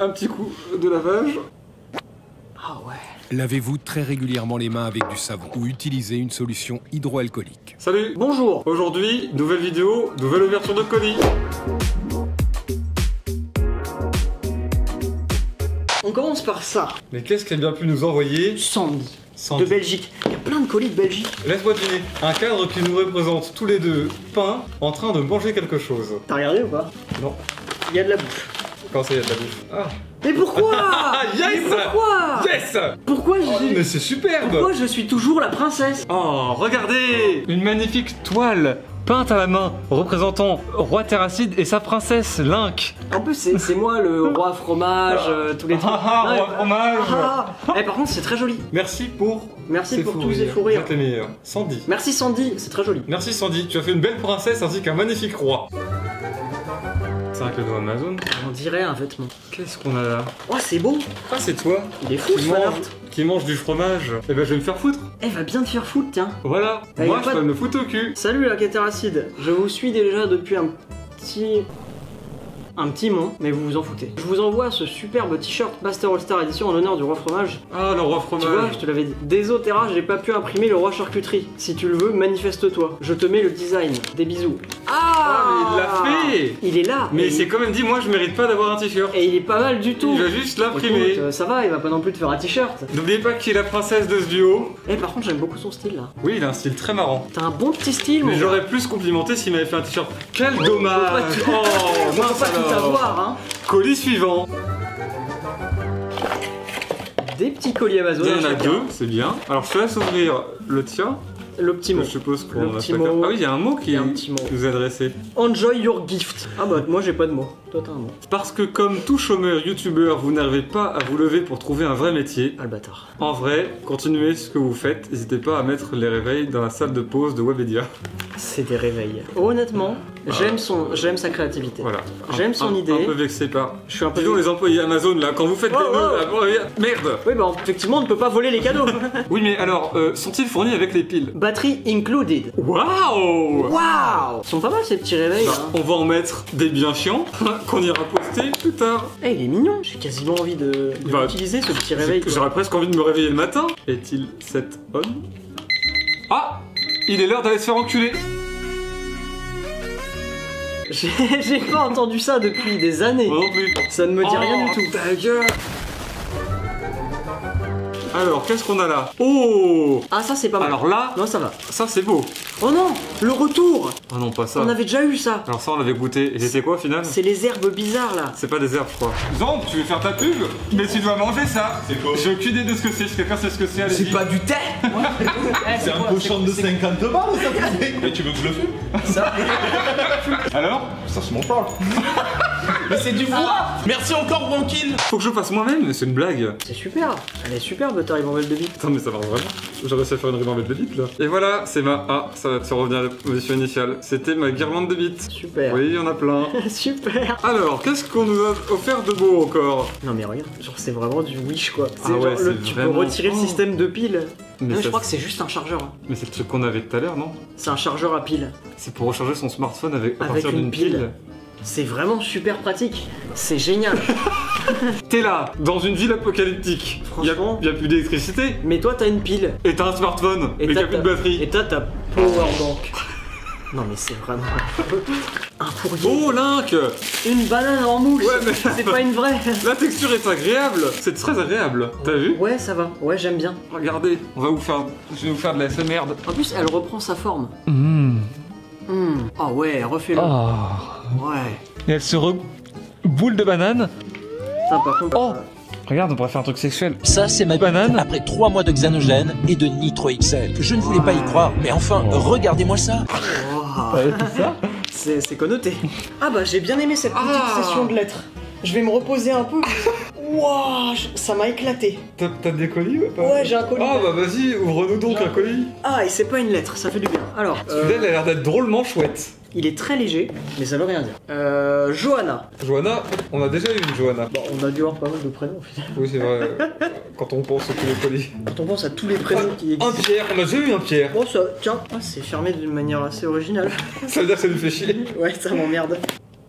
un petit coup de lavage. Ah ouais. Lavez-vous très régulièrement les mains avec du savon ou utilisez une solution hydroalcoolique. Salut Bonjour. Aujourd'hui, nouvelle vidéo, nouvelle ouverture de colis. On commence par ça. Mais qu'est-ce qu'elle a bien pu nous envoyer? Sandy. Sandy. De Belgique. Il y a plein de colis de Belgique. Laisse-moi deviner. Un cadre qui nous représente tous les deux peints en train de manger quelque chose. T'as regardé ou pas? Non. Il y a de la bouffe. Quand ça y a de la bouffe. Ah Mais pourquoi Yes Mais pourquoi Yes Pourquoi Oh, je... Mais c'est superbe Pourquoi je suis toujours la princesse Oh, regardez Une magnifique toile peinte à la main représentant Roi Terracide et sa princesse Link. En plus, c'est moi le roi fromage, euh, tous les trucs. Ah ah, Non, roi fromage Ah, ah. Eh, par contre, c'est très joli. Merci pour Merci pour tous ces fous rires. Vous êtes les meilleurs. Sandy. Merci Sandy, c'est très joli. Merci Sandy, tu as fait une belle princesse ainsi qu'un magnifique roi. C'est un cadeau Amazon. On dirait un vêtement. Qu'est-ce qu'on a là? Oh, c'est beau. Ah, c'est toi Il est fou qui ce mange, fanart. qui mange du fromage. Eh ben, je vais me faire foutre. Eh, va bien te faire foutre, tiens. Voilà. Moi, y a je pas peux de- me foutre au cul. Salut la Cateracide, je vous suis déjà depuis un petit... Un petit moment, mais vous vous en foutez. Je vous envoie ce superbe t-shirt Master All Star Edition en l'honneur du roi fromage. Ah, le roi Tu vois, fromage. je te l'avais dit. Désolé Terra, j'ai pas pu imprimer le roi charcuterie. Si tu le veux, manifeste-toi. Je te mets le design. Des bisous. Ah, mais il l'a fait Il est là. Mais Et il s'est quand même dit, moi, je mérite pas d'avoir un t-shirt. Et il est pas mal du tout. Il va juste Écoute, l'imprimer. euh, ça va, il va pas non plus te faire un t-shirt. N'oubliez pas qui est la princesse de ce duo. Eh, par contre, j'aime beaucoup son style là. Oui, il a un style très marrant. T'as un bon petit style, Mais j'aurais plus complimenté s'il m'avait fait un t-shirt. Quel Faut dommage pas tout- Oh, Faut mince pas tout alors. avoir, hein. Colis suivant. Des petits colis Amazon. Il y en a deux, c'est bien. Alors je te laisse ouvrir le tien. Le petit mot. Je suppose qu'on Le petit mot. Ah oui, il y a un mot qui a un petit mot. nous est adressé. Enjoy your gift. Ah bah, moi j'ai pas de mot. Toi t'as un mot. Parce que comme tout chômeur youtubeur, vous n'arrivez pas à vous lever pour trouver un vrai métier. Ah le bâtard. En vrai, continuez ce que vous faites. N'hésitez pas à mettre les réveils dans la salle de pause de Webedia. C'est des réveils. Honnêtement, j'aime son, j'aime sa créativité. Voilà. J'aime son un- idée. Un peu vexé par. Je suis un peu. Dis donc les employés Amazon là, quand vous faites Oh, des oh. eh, merde Oui bah effectivement on ne peut pas voler les cadeaux. Oui mais alors, euh, sont-ils fournis avec les piles? Batterie included. Waouh Waouh Ils sont pas mal ces petits réveils. Bah, hein. On va en mettre des bien chiants qu'on ira poster plus tard. Eh il est mignon. J'ai quasiment envie de, de Bah, l'utiliser ce petit réveil. J'aurais presque envie de me réveiller le matin. Est-il set on Ah Il est l'heure d'aller se faire enculer J'ai pas entendu ça depuis des années. Moi non plus. Ça ne me dit rien Oh, du tout. Ta gueule Alors, qu'est-ce qu'on a là? Oh Ah ça c'est pas mal. Alors là, Non ça va. ça c'est beau. Oh non Le retour Ah non, pas ça. On avait déjà eu ça. Alors ça, on l'avait goûté. Et c'était quoi au final? C'est les herbes bizarres là. C'est pas des herbes, je crois. Zomb, tu veux faire ta pub? Mais tu dois manger ça C'est quoi? J'ai aucune idée de ce que c'est. Si quelqu'un sait ce que c'est, C'est pas du thé C'est un cochon de 50 balles ça Mais tu veux que je le fume? Alors? Ça se mange pas Mais c'est du bois Merci encore Bronquille Faut que je fasse moi-même, mais c'est une blague. C'est super. Elle est superbe ta ribambelle de bite. Putain, mais ça marche vraiment. J'ai réussi à faire une ribambelle de bite là. Et voilà, c'est ma. Ah, ça va te faire revenir à la position initiale. C'était ma guirlande de bites. Super. Oui, il y en a plein. super. Alors, qu'est-ce qu'on nous a offert de beau encore? Non mais regarde, genre c'est vraiment du wish quoi. C'est Ah ouais, genre le- c'est tu vraiment- peux retirer le système de pile. Mais non, mais ça, je crois que c'est juste un chargeur. hein. Mais c'est le truc qu'on avait tout à l'heure, non? C'est un chargeur à pile. C'est pour recharger son smartphone avec, à Avec partir une d'une pile. pile. C'est vraiment super pratique. C'est génial. T'es là, dans une ville apocalyptique. Y a, Franchement. y a plus d'électricité. mais toi t'as une pile. Et t'as un smartphone, mais t'as plus de ta- batterie. Et t'as ta powerbank. Non mais c'est vraiment un fourrier. Oh, Link Une banane en mousse. Ouais, mais- C'est pas une vraie. La texture est agréable C'est très agréable. T'as vu? Ouais ça va. Ouais j'aime bien. Regardez, on va vous faire, je vais vous faire de la merde. En plus elle reprend sa forme. Mmh. Ah ouais, refais-le. Ah. Ouais. Et elle se boule de banane. Putain, par contre. Oh. Regarde, on pourrait faire un truc sexuel. Ça, c'est ma Banane. après trois mois de xanogène et de nitro XL. Je ne voulais pas y croire, mais enfin, regardez-moi ça. Oh. C'est c'est connoté. Ah bah j'ai bien aimé cette petite Ah. session de lettres. Je vais me reposer un peu. Wouah, ça m'a éclaté. T'as t'as des colis ou pas Ouais, j'ai un colis. Ah bah vas-y, ouvre-nous donc un colis. Ah, et c'est pas une lettre, ça fait du bien. Alors, euh, Celui-là, il a l'air d'être drôlement chouette. Il est très léger, mais ça veut rien dire. Euh, Johanna. Johanna, on a déjà eu une Johanna. Bon, on a dû avoir pas mal de prénoms au final. Oui, c'est vrai. Quand on pense à tous les colis. Quand on pense à tous les prénoms qui Un existent. Pierre, on a déjà eu un Pierre. Oh, ça, tiens, ah, c'est fermé d'une manière assez originale. Ça veut dire que ça nous fait chier. ouais, ça m'emmerde.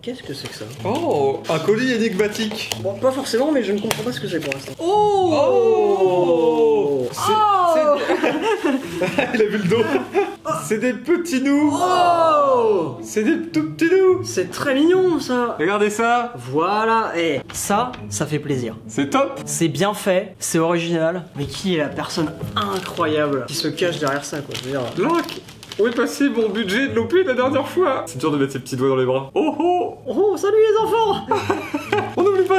Qu'est-ce que c'est que ça Oh, un colis énigmatique. Bon, pas forcément, mais je ne comprends pas ce que c'est pour l'instant. Oh C'est- Il a vu le dos. C'est des petits nous. Oh. C'est des tout petits nous. C'est très mignon ça. Regardez ça. Voilà, et ça, ça fait plaisir. C'est top. C'est bien fait, c'est original, mais qui est la personne incroyable qui se cache derrière ça quoi je veux dire. Où est passé mon budget de l'OP la dernière fois? C'est dur de mettre ses petits doigts dans les bras. Oh oh. Oh, salut les enfants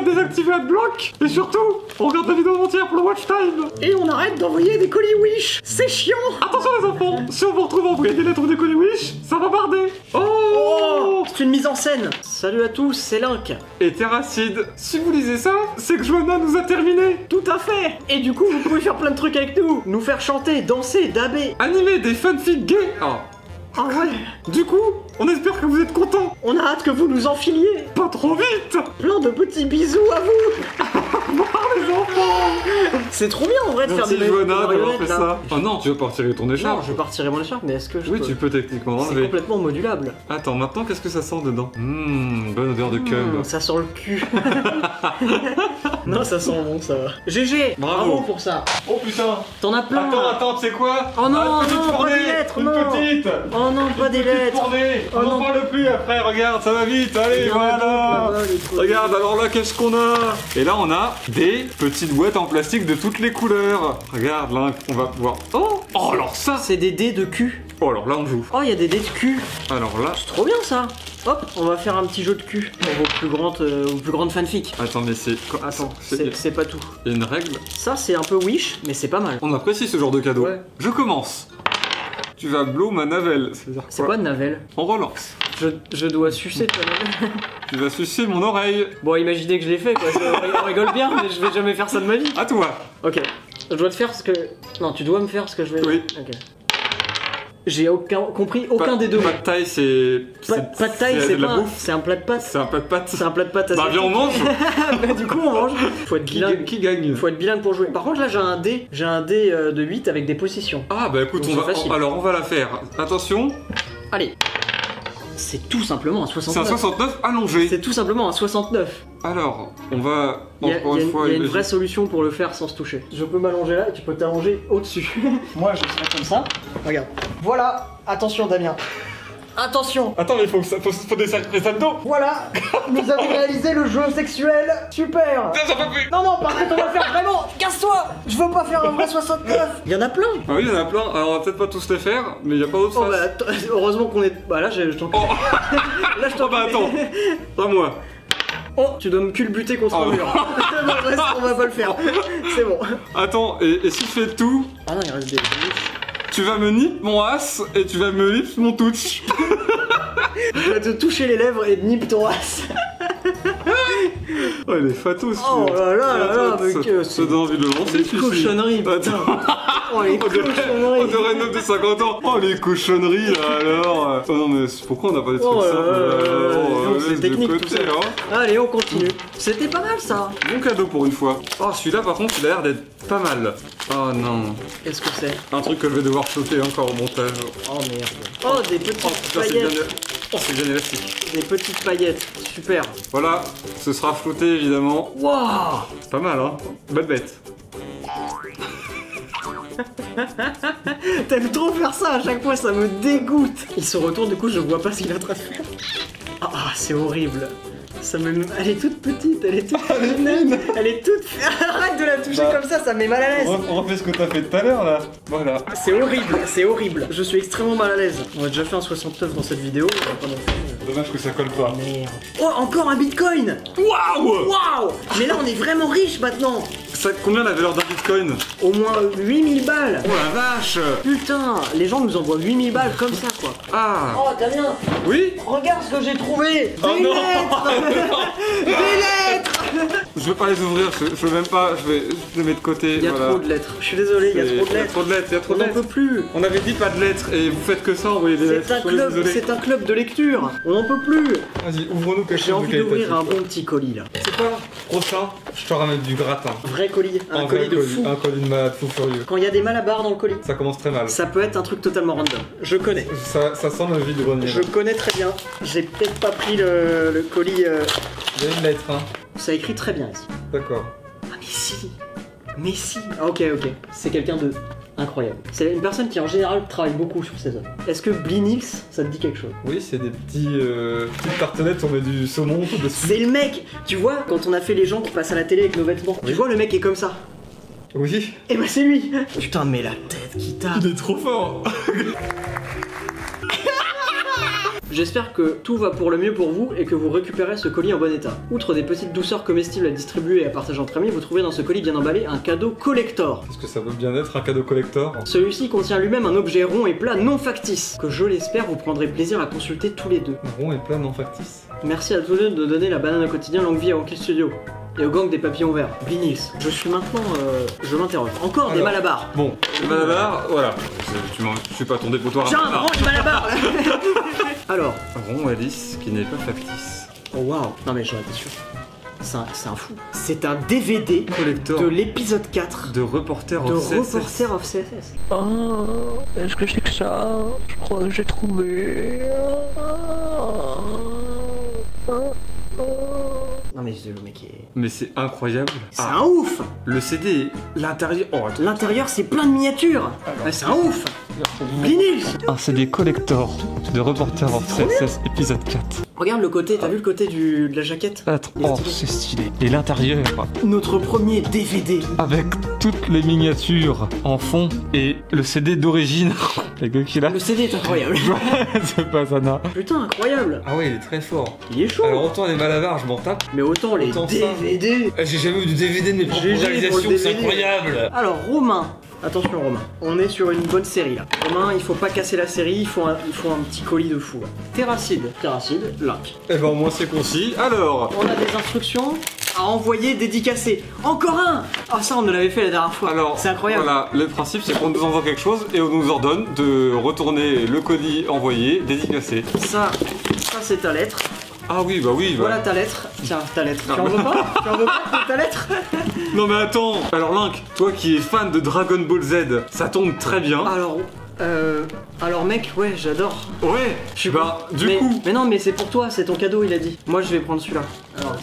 pas désactiver Adblock Et surtout, on regarde la vidéo entière pour le watch time. Et on arrête d'envoyer des colis Wish. C'est chiant. Attention les enfants Si on vous retrouve envoyer des lettres ou des colis Wish, ça va barder. Oh, Oh C'est une mise en scène. Salut à tous, c'est Link. Et Terracide, si vous lisez ça, c'est que Joanna nous a terminé Tout à fait. Et du coup, vous pouvez faire plein de trucs avec nous. Nous faire chanter, danser, daber Animer des fanfics gays. Ah, Ah ouais. Du coup, on espère que vous êtes contents. On a hâte que vous nous enfiliez. Pas trop vite. Plein de petits bisous à vous. Voir les enfants. C'est trop bien en vrai de Merci faire des Joanna d'avoir fait là. ça. Oh non, tu vas pas retirer ton Non, écharpe je partirai mon écharpe, mais est-ce que je Oui, peux tu peux techniquement C'est complètement modulable. Attends, maintenant qu'est-ce que ça sent dedans? Hum, bonne odeur de cum. Mmh, ça sent le cul. non, ça sent bon, ça va. GG Bravo. pour ça. Oh putain T'en as plein Attends, attends, tu sais quoi Oh non, Ah, une petite non, pas des lettres, Une non. petite Oh non, pas des lettres Fournée Oh On non. n'en parle plus après, regarde, ça va vite, allez, voilà les trucs. Regarde, alors là, qu'est-ce qu'on a Et là, on a des petites boîtes en plastique de toutes les couleurs. Regarde, là, on va pouvoir... Oh Oh, alors ça C'est des dés de cul. Oh, alors là, on joue. Oh, il y a des dés de cul. Alors là... Trop bien ça. Hop, on va faire un petit jeu de cul pour vos plus grandes, euh, vos plus grandes fanfics. Attends, mais c'est... Attends, c'est- pas tout. Il y a une règle Ça, c'est un peu wish, mais c'est pas mal. On apprécie ce genre de cadeau. Ouais. Je commence. Tu vas blow ma navelle. C'est quoi de Navel On relance. je, je dois sucer ta Navel. Tu vas sucer mon oreille. Bon, imaginez que je l'ai fait quoi. On rigole bien, mais je vais jamais faire ça de ma vie. À toi. Ok. Je dois te faire ce que. Non, tu dois me faire ce que je vais. Oui. Ok. J'ai aucun compris aucun des deux. Pas de taille, c'est. Pas, de taille, c'est pas. C'est un plat de pâtes. C'est un plat de pâtes. C'est un plat de pâtes. Bah, viens, on mange. Bah, du coup, on mange. Faut être bilingue. qui gagne Faut être bilingue pour jouer. Par contre, là, j'ai un dé. J'ai un dé euh, de 8 avec des positions. Ah, bah écoute, Donc, on va. Alors, on va la faire. Attention, Allez. C'est tout simplement un c'est un 69. 69 allongé. C'est tout simplement un 69. Alors, on va. Il y a, Encore une une, fois. il y a une vraie solution pour le faire sans se toucher. Je peux m'allonger là et tu peux t'allonger au-dessus. Moi, je serai comme ça. Regarde. Voilà. Attention, Damien. Attention. Attends, mais il faut, que ça- faut, faut des sacrés abdos. Voilà. Nous avons réalisé le jeu sexuel. Super. Ça, ça peut plus. Non, non, par contre, on va faire vraiment. Casse-toi. Je veux pas faire un vrai 69. Il y en a plein. Ah oui, il y en a plein. Alors, on va peut-être pas tous les faire, mais il y a pas d'autre Oh, bah, att- heureusement qu'on est. Bah là, j'ai- je t'en. Oh. Là, je t'en. Oh, bah attends. Pas moi. Oh, tu dois me culbuter contre Oh. un mur. non, reste, on va pas le faire. C'est bon. Attends, et, et si je fais tout, Ah non, il reste des. Tu vas me nip mon as et tu vas me nip mon touch. Je vais te toucher les lèvres et nip ton as. Oh, il est fatos. Oh là là là là, mais que Ça donne envie de le lancer, Des celui-ci. cochonneries, putain. Oh, les On dirait, on cochonneries. dirait une de 50 ans. Oh, les cochonneries, là, alors. Oh non, mais c'est- pourquoi on n'a pas des trucs Oh simples là, là non, Oh, c'est laisse de technique, côté, tout ça. hein. Allez, on continue. C'était pas mal ça. Bon cadeau pour une fois. Oh, celui-là, par contre, il a l'air d'être pas mal. Oh non. Qu'est-ce que c'est Un truc que je vais devoir choquer encore au montage. Oh merde. Oh, des petites c'est bien. paillettes. Oh, c'est bien élastique. Des petites paillettes. Super. Voilà, ce sera flouté évidemment. Waouh Pas mal, hein. Bonne bête. T'aimes trop faire ça à chaque fois, ça me dégoûte. Il se retourne, du coup, je vois pas ce qu'il est en train de faire. Ah, ah, c'est horrible. Ça me... Elle est toute petite, elle est toute mignonne. Elle est toute... Arrête de la toucher Bah. comme ça, ça me met mal à l'aise. On refait ce que t'as fait tout à l'heure là. Voilà. C'est horrible, c'est horrible. Je suis extrêmement mal à l'aise. On a déjà fait un 69 dans cette vidéo. on va pas non plus- Dommage que ça colle pas. Merde. Oh, encore un bitcoin. Waouh Waouh. Mais là, on est vraiment riche maintenant. Ça, Combien la valeur d'un bitcoin Au moins 8000 balles. Oh la vache. Putain, les gens nous envoient 8000 balles comme ça, quoi. Ah. Oh, Damien, Oui regarde ce que j'ai trouvé. Oh Des non. lettres. Des lettres Je veux pas les ouvrir, je, je veux même pas, je vais je les mets de côté. Il y a voilà. trop de lettres. Je suis désolé, il y a trop de Il y a lettres. trop de lettres, il y a trop On de n'en peut lettres. plus. On avait dit pas de lettres et vous faites que ça, envoyer des lettres. C'est un club, désolé. c'est un club de lecture. On n'en peut plus. Vas-y, ouvre-nous quelque J'ai chose envie de d'ouvrir un bon petit colis là. C'est quoi Prochain, je te ramène du gratin. Vrai colis, un colis de fou. Un colis de malade fou furieux. Quand il y a des malabars dans le colis, Ça commence très mal. ça peut être un truc totalement random. Je connais. Ça, ça sent le vide grenier. Je connais très bien. J'ai peut-être pas pris le, le colis. euh, Il y a une lettre, hein. Ça écrit très bien ici. D'accord. Ah mais si Mais si Ah, Ok, ok. C'est quelqu'un de incroyable. C'est une personne qui en général travaille beaucoup sur ses œuvres. Est-ce que Blinils, ça te dit quelque chose? Oui, c'est des petits euh, petites tartelettes, on met du saumon dessus. C'est le mec Tu vois, quand on a fait les gens qui passent à la télé avec nos vêtements, tu vois le mec est comme ça. Oui. Et bah c'est lui Putain mais la tête qui tape Il est trop fort. J'espère que tout va pour le mieux pour vous et que vous récupérez ce colis en bon état. Outre des petites douceurs comestibles à distribuer et à partager entre amis, vous trouvez dans ce colis bien emballé un cadeau collector. Est-ce que ça veut bien être un cadeau collector? Celui-ci contient lui-même un objet rond et plat non factice, que je l'espère vous prendrez plaisir à consulter tous les deux. Rond et plat non factice. Merci à tous deux de donner la banane au quotidien longue vie à Wonky Studio. Et au gang des papillons verts. Blinis. Je suis maintenant. euh, je m'interroge. Encore des malabars. Bon, le malabar, voilà. Je- Tu je suis pas ton dépotoir. Tiens, malabar. range malabar Alors. Rond et lisse qui n'est pas factice. Oh waouh. Non mais étais sûr. C'est un, c'est un fou. C'est un DVD Collector de l'épisode 4 de reporter de of CSS. Reporter of CSS. Oh, est-ce que c'est que ça? Je crois que j'ai trouvé. Non mais le mec est. Mais c'est incroyable. C'est Ah, un ouf le CD, l'intérieur. Oh. L'intérieur c'est plein de miniatures C'est un ouf Blinis Un CD collector de reporter of CSS épisode 4. Regarde le côté, t'as vu le côté du, de la jaquette Attends, est oh, c'est stylé. Et l'intérieur, Notre premier DVD avec toutes les miniatures en fond et le CD d'origine. La gueule qu'il a. Le CD est incroyable c'est pas Sana. Putain, incroyable Ah ouais, il est très fort. Il est chaud Alors autant les malabars, je m'en tape. Mais autant les Autant ça. DVD J'ai jamais eu de DVD de mes propres réalisations, c'est incroyable. Alors, Romain Attention Romain, on est sur une bonne série là. Romain, il faut pas casser la série, il faut un, il faut un petit colis de fou là. Terracide, Terracide, Link. Eh ben au moins c'est concis. Alors, On a des instructions à envoyer dédicacées. Encore un Ah ça on nous l'avait fait la dernière fois. alors, c'est incroyable. Voilà, le principe c'est qu'on nous envoie quelque chose et on nous ordonne de retourner le colis envoyé, dédicacé. Ça, ça c'est ta lettre. Ah oui, bah oui. bah. Voilà ta lettre. Tiens, ta lettre. Tu en veux pas? Tu en veux pas ta lettre? Non mais attends. Alors Link, toi qui es fan de Dragon Ball Z, ça tombe très bien. Alors, euh, alors mec, ouais, j'adore. Ouais. Je suis bah du mais, coup. Mais non, mais c'est pour toi, c'est ton cadeau, il a dit. Moi, je vais prendre celui-là.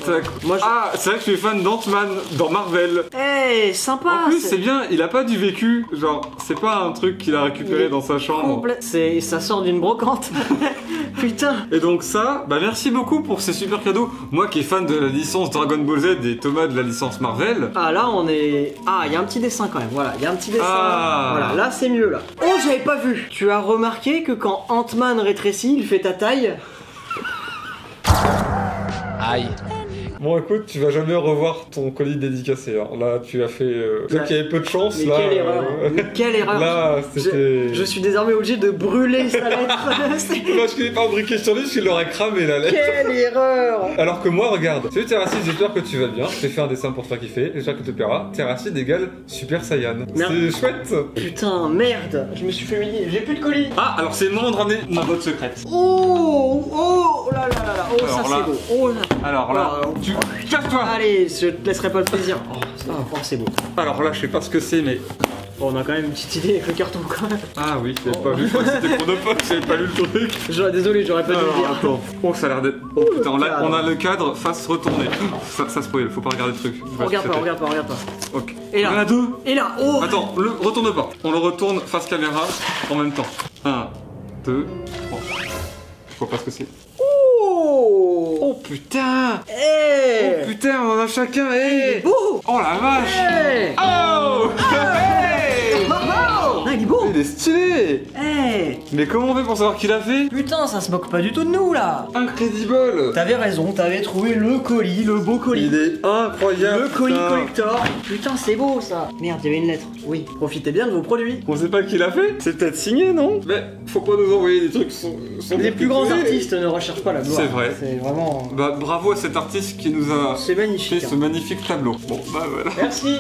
Tac. moi, je- Ah, c'est vrai que tu es fan d'Ant-Man dans Marvel. Eh, sympa. en plus, c'est- c'est bien, il a pas du vécu. Genre, c'est pas un truc qu'il a récupéré est dans sa chambre. C'est, ça sort d'une brocante. Putain. Et donc ça, bah merci beaucoup pour ces super cadeaux. Moi qui est fan de la licence Dragon Ball Z et Thomas de la licence Marvel. Ah là, on est. Ah, il y a un petit dessin quand même. Voilà, il y a un petit dessin. Ah. Voilà, là, c'est mieux là. Oh, j'avais pas vu. Tu as remarqué que quand Ant-Man rétrécit, il fait ta taille? Aïe. Bon écoute, tu vas jamais revoir ton colis dédicacé. hein. Là, tu as fait. Euh... Toi qui avais peu de chance, Mais là. quelle erreur. euh, Mais quelle erreur. Là, Je- c'était. Je suis désormais obligé de brûler sa lettre. Parce qu'il n'est pas imbriqué sur lui, parce qu'il aurait cramé la lettre. Quelle erreur Alors que moi, regarde, salut Terracide, j'espère que tu vas bien. Je t'ai fait un dessin pour te faire kiffer, j'espère que tu te plairas. Terracide égale Super Saiyan. C'est chouette. Putain, merde, je me suis fait humilier. J'ai plus de colis. Ah, alors c'est le moment de ramener ma botte secrète. Oh, oh, là là là là, oh Alors ça c'est beau. Oh là. Alors là, tu. Casse-toi Allez, je te laisserai pas le plaisir. Oh, c'est- oh, c'est beau. Alors là, je sais pas ce que c'est, mais. Bon, on a quand même une petite idée avec le carton quand même. Ah oui, j'avais pas vu, je crois que c'était Chronopost, j'avais pas lu le truc. J'aurais- Désolé, j'aurais pas dû le dire. attends. Oh, ça a l'air d'être. Oh putain, on a, on a le cadre face retournée. Ça, ça spoil, faut pas regarder le truc. Regarde pas, regarde pas, regarde pas. Ok. Et là. Il y en a deux Et là, oh Attends, le retourne pas. On le retourne face caméra en même temps. 1, 2, 3. Je vois pas ce que c'est. Oh Oh putain. Eh. Oh putain, on en a chacun, Beau Oh la vache. Eh. Hey oh. Ah, il est beau Il est stylé Eh Mais comment on fait pour savoir qui l'a fait? Putain, ça se moque pas du tout de nous là Incredible T'avais raison, t'avais trouvé le colis, le beau colis. Il est incroyable Le colis putain. collector Putain, c'est beau ça Merde, il y avait une lettre. Oui, profitez bien de vos produits. On sait pas qui l'a fait C'est peut-être signé, non? Mais faut pas nous envoyer des trucs sans, sans Les plus grands artistes ne recherchent pas la gloire. C'est vrai. C'est vraiment. Bah bravo à cet artiste qui nous a C'est fait ce hein. magnifique tableau. Bon bah voilà. Merci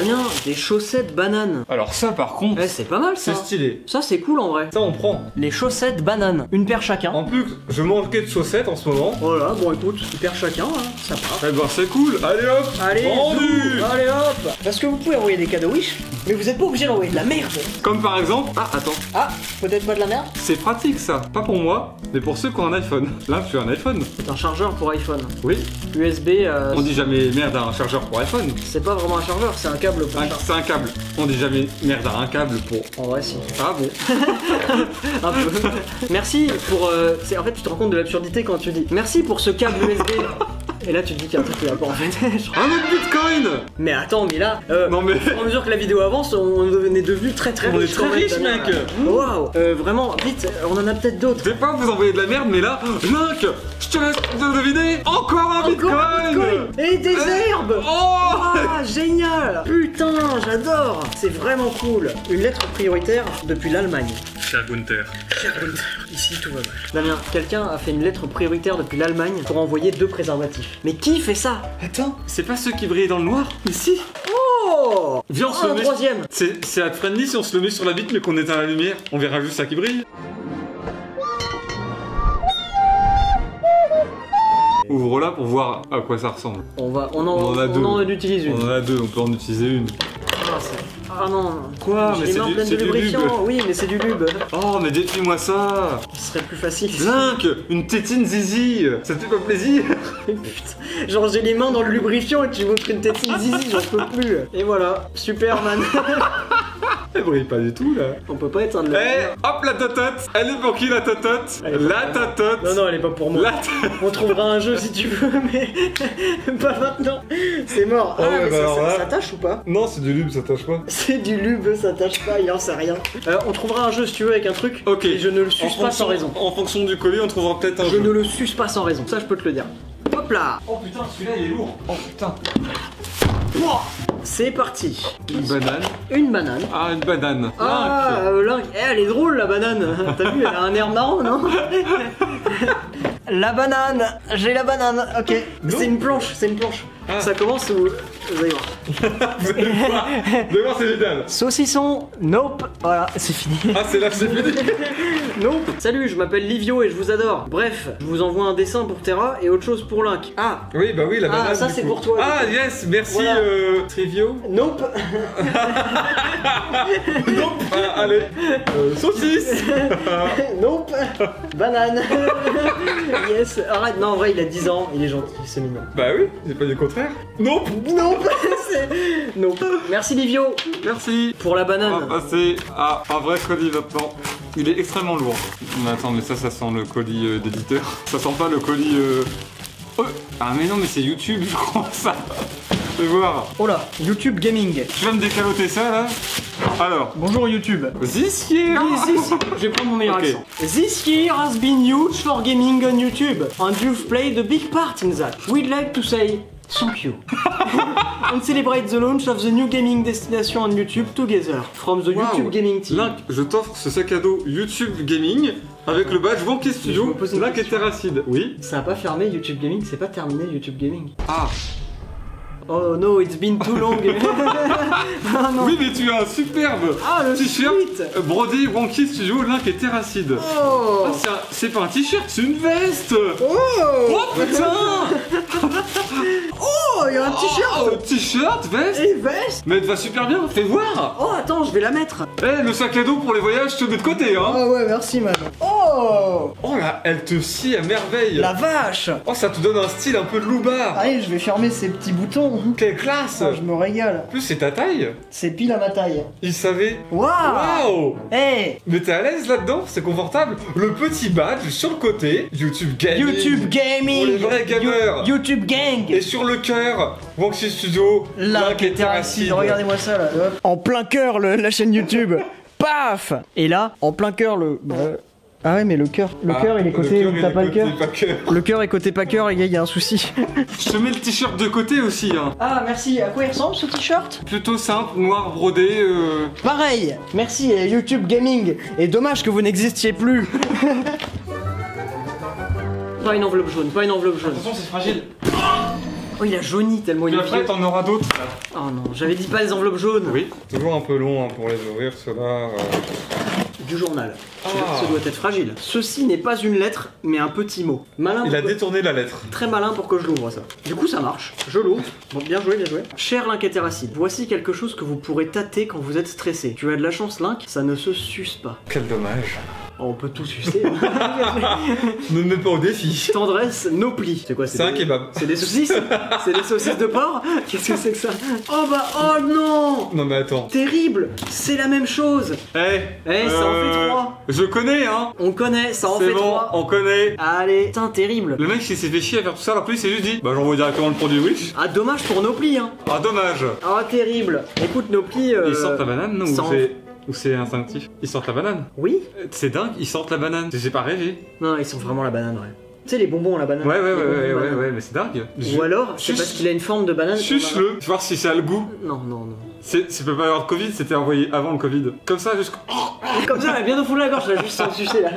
Damien, des chaussettes bananes. Alors ça par contre, Eh, c'est pas mal ça. c'est stylé. Ça, c'est cool en vrai. Ça on prend. Les chaussettes bananes. Une paire chacun. En plus, je manquais de chaussettes en ce moment. Voilà, bon écoute, une paire chacun, hein, ça part. Eh ben c'est cool. Allez hop Allez, Vendu zou, allez hop Parce que vous pouvez envoyer des cadeaux Wish, mais vous êtes pas obligé d'envoyer de la merde. Comme par exemple... Ah attends, Ah, peut-être pas de la merde c'est pratique ça. Pas pour moi, mais pour ceux qui ont un iPhone. Là tu as un iPhone. C'est un chargeur pour iPhone. Oui. USB, euh, On dit jamais merde à un chargeur pour iPhone. c'est pas vraiment un chargeur, c'est un câble pour. C'est un câble. On dit jamais merde à un câble pour... En vrai, si. Ah bon Un peu. Merci pour. euh, en fait, tu te rends compte de l'absurdité quand tu dis merci pour ce câble USB. Et là, tu te dis qu'il y a un truc qui va pas en fait. Genre, Un autre bitcoin mais attends, mais là, euh, Non mais... au fur et à mesure que la vidéo avance, on est devenu très très On est riche. très quand même, riche, Damien. mec. Waouh Euh, Vraiment, vite, on en a peut-être d'autres. Je vais pas vous envoyer de la merde, mais là, Link, je te laisse de deviner, encore un bitcoin, Encore un bitcoin Et des Euh, herbes Oh Ah, génial Putain, j'adore C'est vraiment cool Une lettre prioritaire depuis l'Allemagne. Cher Gunther. Ici, tout va mal. Damien, quelqu'un a fait une lettre prioritaire depuis l'Allemagne pour envoyer deux préservatifs. Mais qui fait ça? Attends, c'est pas ceux qui brillent dans le noir? Ici Oh Viens, on se Oh, le un met. troisième C'est c'est ad friendly si on se le met sur la vitre mais qu'on éteint la lumière. On verra juste ça qui brille. Ouvre-la pour voir à quoi ça ressemble. On va, on en, On en a on deux. en utilise une. On en a deux, on peut en utiliser une. Ah, non. Quoi Mais c'est mains du, pleines c'est de du lubrifiant. lube. Oui, mais c'est du lube. Oh, mais détruis-moi ça Ce serait plus facile. Link Une tétine zizi Ça te fait pas plaisir Putain. Genre j'ai les mains dans le lubrifiant et tu montres une tétine zizi, j'en peux plus. Et voilà, Superman. Elle brille pas du tout là. On peut pas éteindre le. Eh, hop la totote Elle est pour qui la totote Elle est pour La moi. totote Non, non, elle est pas pour moi. La to- On trouvera un jeu si tu veux, mais pas maintenant. C'est mort. Oh ah, ouais, mais bah ça, alors ça- là- ça tâche ou pas Non, c'est du lube, ça tâche pas. C'est du lube, ça tâche pas, il en sait rien. Euh, on trouvera un jeu si tu veux avec un truc. Ok. Et je ne le En suce pas fonction- sans raison. En fonction du colis, on trouvera peut-être un Je jeu. ne le suce pas sans raison. Ça, je peux te le dire. Hop là Oh putain, celui-là il est lourd. Oh putain. Pouah C'est parti. Une banane. Une banane. Ah, une banane. Ah, euh, Link. Eh, elle est drôle la banane. T'as vu, elle a un air marrant, non La banane. J'ai la banane. Ok. C'est une planche. C'est une planche. Ah. Ça commence où Vous allez voir. Vous allez voir. Vous allez voir, c'est génial. Saucisson. Nope. Voilà, c'est fini. Ah, c'est là, c'est fini. Nope. Salut, je m'appelle Livio et je vous adore. Bref, je vous envoie un dessin pour Terra et autre chose pour Link. Ah. Oui, bah oui, la Ah, banane. ça, du c'est pour toi, Ah, yes, merci, Voilà. euh, Trivio. Nope. Non, ah, allez. Euh, saucisse. nope. Banane. yes. Arrête. Non, en vrai, il a 10 ans. Il est gentil. C'est mignon. bah oui, j'ai pas dit le contraire. Nope. Nope. Nope. Merci Livio Merci. pour la On va banane. passer à un vrai colis maintenant. Il est extrêmement lourd. Mais attends, mais ça, ça sent le colis euh, d'éditeur. Ça sent pas le colis. Euh... oh, Ah, mais non, mais c'est YouTube, je crois, ça. Fais voir. Oh là, YouTube Gaming. Tu vas me décaloter ça là Alors, Bonjour YouTube. this year This, je vais prendre mon meilleur accent. This year has been huge for gaming on YouTube, and you've played a big part in that. We'd like to say thank you. and celebrate the launch of the new gaming destination on YouTube together from the Wow. YouTube Gaming Team. Link, je t'offre ce sac à dos YouTube Gaming avec le badge Banquet Je Studio. Link et. Terracide. Oui. Ça a pas fermé YouTube Gaming, c'est pas terminé YouTube Gaming. Ah. Oh no, it's been too long. ah non. Oui, mais tu as un superbe Ah t-shirt brodé Banquet Studio, Link et Terracide. Oh. Ah, c'est pas un t-shirt, c'est une veste Oh. Oh putain Oh, il y a un t-shirt. Oh, T-shirt, veste Et veste. Mais elle te va super bien, fais voir Oh attends, je vais la mettre. Eh, le sac à dos pour les voyages, je te mets de côté, hein Oh ouais, merci man. Oh. Oh là, elle te scie à merveille La vache Oh, ça te donne un style un peu loupard Allez, je vais fermer ces petits boutons. Quelle classe Ah, je me régale. En plus, c'est ta taille C'est pile à ma taille. Il savait Waouh Waouh Hey Mais t'es à l'aise là-dedans C'est confortable Le petit badge sur le côté, YouTube Gaming YouTube Gaming Pour les vrais gamers. You- YouTube Gang Et sur le cœur, faire Wonky Studio, Link et Terracide. Regardez-moi ça là. hop. En plein cœur le- la chaîne YouTube. Paf Et là, en plein cœur le. bah, Ah ouais, mais le cœur, le Ah, cœur il est côté. cœur, T'as pas le cœur cœur. Le cœur est côté pas cœur, les gars, il y a un souci. Je te mets le t-shirt de côté aussi. Hein. Ah, merci. À quoi il ressemble ce t-shirt? Plutôt simple, noir brodé. euh, Pareil. Merci YouTube Gaming. Et dommage que vous n'existiez plus. pas une enveloppe jaune, pas une enveloppe jaune. Attention, c'est fragile. Oh, il a jauni tellement il est après, t'en auras d'autres. Oh non, j'avais dit pas les enveloppes jaunes. Oui. Toujours un peu long hein, pour les ouvrir, ceux-là. euh. Du journal. Ah. Ce doit être fragile. Ceci n'est pas une lettre, mais un petit mot. Malin. Il a pour que- détourné la lettre. Très malin pour que je l'ouvre ça. Du coup ça marche. Je l'ouvre. Bon, bien joué, bien joué. Cher Link Hétéracide, voici quelque chose que vous pourrez tâter quand vous êtes stressé. Tu as de la chance Link, ça ne se suce pas. Quel dommage. On peut tout sucer. Ne me mets pas au défi. Tendresse, nos plis. C'est quoi C'est un des- kebab. C'est des saucisses C'est des saucisses de porc Qu'est-ce que c'est que ça Oh bah, oh non Non mais attends. Terrible C'est la même chose Eh, Eh, ça en fait trois. Je connais, hein. On connaît, ça en fait bon, trois. on connaît. Allez, putain, terrible Le mec qui s'est fait chier à faire tout ça, alors plus il s'est juste dit Bah j'envoie directement le produit Wish. Ah, dommage pour nos plis, hein Ah dommage. Ah, terrible Écoute, nos plis... euh, Ils sortent la banane non, ou c'est instinctif? Ils sortent la banane. Oui C'est dingue, ils sortent la banane. J'ai pas rêvé. Non, ils sont vraiment la banane, ouais. Tu sais, les bonbons à la banane. Ouais ouais ouais ouais ouais, ouais, mais c'est dingue. Ou alors, c'est parce qu'il a une forme de banane. Suce-le, voir si ça a le goût. Non, non, non. C'est peut pas avoir de Covid, c'était envoyé avant le Covid. Comme ça, jusqu'au. Comme ça, elle est bien au fond de la gorge, là, juste sans sucer, là.